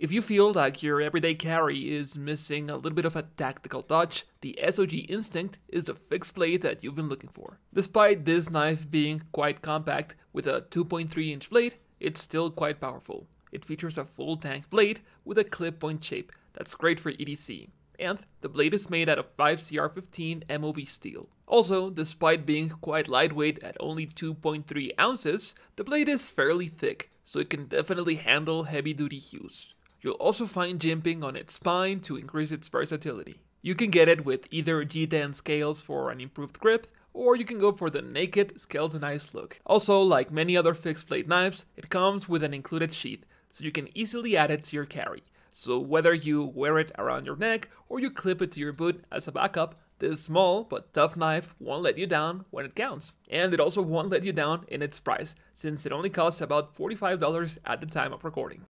If you feel like your everyday carry is missing a little bit of a tactical touch, the SOG Instinct is the fixed blade that you've been looking for. Despite this knife being quite compact with a 2.3 inch blade, it's still quite powerful. It features a full tang blade with a clip point shape that's great for EDC. And the blade is made out of 5CR15 MOV steel. Also, despite being quite lightweight at only 2.3 ounces, the blade is fairly thick, so it can definitely handle heavy duty use. You'll also find jimping on its spine to increase its versatility. You can get it with either G10 scales for an improved grip, or you can go for the naked skeletonized look. Also, like many other fixed blade knives, it comes with an included sheath, so you can easily add it to your carry. So whether you wear it around your neck or you clip it to your boot as a backup, this small but tough knife won't let you down when it counts. And it also won't let you down in its price, since it only costs about $45 at the time of recording.